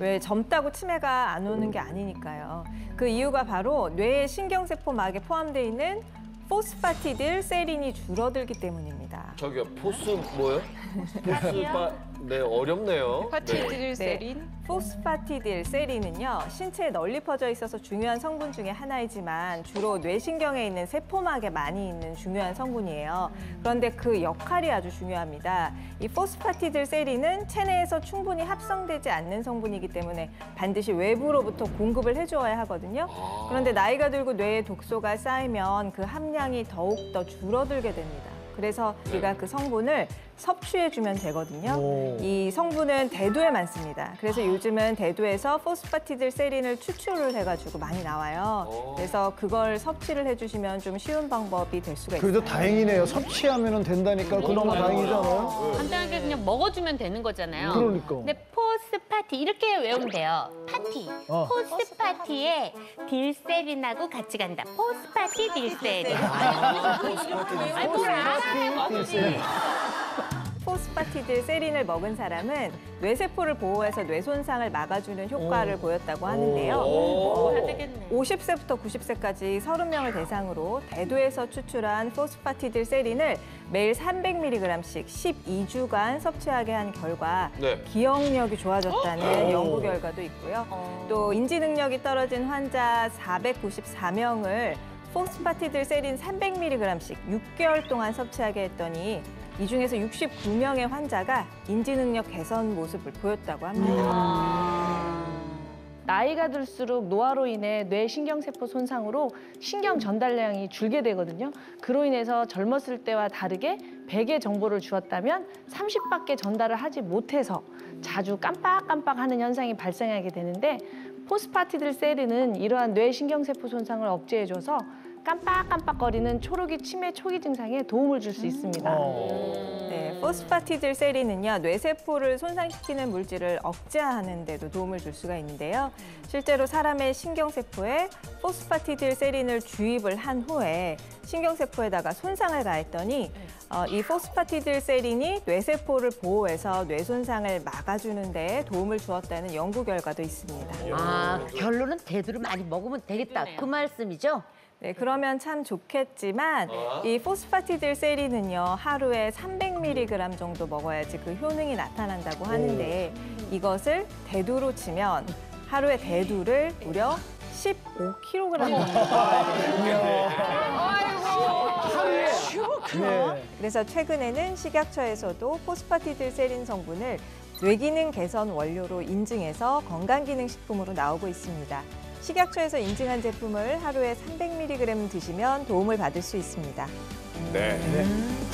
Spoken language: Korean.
왜 젊다고 치매가 안 오는 게 아니니까요. 그 이유가 바로 뇌의 신경세포막에 포함되어 있는 포스파티딜 세린이 줄어들기 때문입니다. 저기요 포스 뭐요? 포스파 네 어렵네요. 네. 파티딜세린 포스파티딜 세린은요 신체에 널리 퍼져 있어서 중요한 성분 중에 하나이지만 주로 뇌신경에 있는 세포막에 많이 있는 중요한 성분이에요. 그런데 그 역할이 아주 중요합니다. 이 포스파티딜 세린은 체내에서 충분히 합성되지 않는 성분이기 때문에 반드시 외부로부터 공급을 해줘야 하거든요. 그런데 나이가 들고 뇌에 독소가 쌓이면 그 함량이 더욱 더 줄어들게 됩니다. 그래서 우리가 그 성분을 섭취해주면 되거든요. 오. 이 성분은 대두에 많습니다. 그래서 요즘은 대두에서 포스파티딜 세린을 추출을 해가지고 많이 나와요. 오. 그래서 그걸 섭취를 해주시면 좀 쉬운 방법이 될 수가 있어요. 그래도 다행이네요. 섭취하면 된다니까 그나마 다행이잖아요. 간단하게 그냥 먹어주면 되는 거잖아요. 그러니까. 근데 포스 파티 이렇게 외우면 돼요. 파티. 어. 포스 파티에 딜세린하고 같이 간다. 포스 파티 딜세린. 아니 뭘 알아? 포스파티 딜 세린 을 먹은 사람은 뇌세포를 보호해서 뇌 손상을 막아주는 효과를 보였다고 하는데요. 오, 잘 되겠네. 50세부터 90세까지 30명을 대상으로 대두에서 추출한 포스파티딜 세린을 매일 300mg씩 12주간 섭취하게 한 결과 네. 기억력이 좋아졌다는 오. 연구 결과도 있고요. 또 인지 능력이 떨어진 환자 494명을 포스파티딜 세린 300mg씩 6개월 동안 섭취하게 했더니 이 중에서 69명의 환자가 인지 능력 개선 모습을 보였다고 합니다. 나이가 들수록 노화로 인해 뇌 신경세포 손상으로 신경 전달량이 줄게 되거든요. 그로 인해서 젊었을 때와 다르게 100의 정보를 주었다면 30밖에 전달을 하지 못해서 자주 깜빡깜빡 하는 현상이 발생하게 되는데 포스파티딜 세린은 이러한 뇌 신경세포 손상을 억제해줘서 깜빡깜빡거리는 초로기 치매 초기 증상에 도움을 줄 수 있습니다. 어. 네, 포스파티딜 세린은요 뇌세포를 손상시키는 물질을 억제하는 데도 도움을 줄 수가 있는데요. 실제로 사람의 신경세포에 포스파티딜 세린을 주입을 한 후에 신경세포에다가 손상을 가했더니 어, 이 포스파티딜 세린이 뇌세포를 보호해서 뇌 손상을 막아주는 데 도움을 주었다는 연구 결과도 있습니다. 아, 결론은 대두를 많이 먹으면 되겠다. 그 말씀이죠? 네, 그러면 참 좋겠지만 어? 이 포스파티딜 세린은요 하루에 300mg 정도 먹어야지 그 효능이 나타난다고 하는데 이것을 대두로 치면 하루에 대두를 무려 15kg 정도. 네. 그래서 최근에는 식약처에서도 포스파티딜 세린 성분을 뇌기능 개선 원료로 인증해서 건강기능식품으로 나오고 있습니다. 식약처에서 인증한 제품을 하루에 300mg 드시면 도움을 받을 수 있습니다. 네. 네.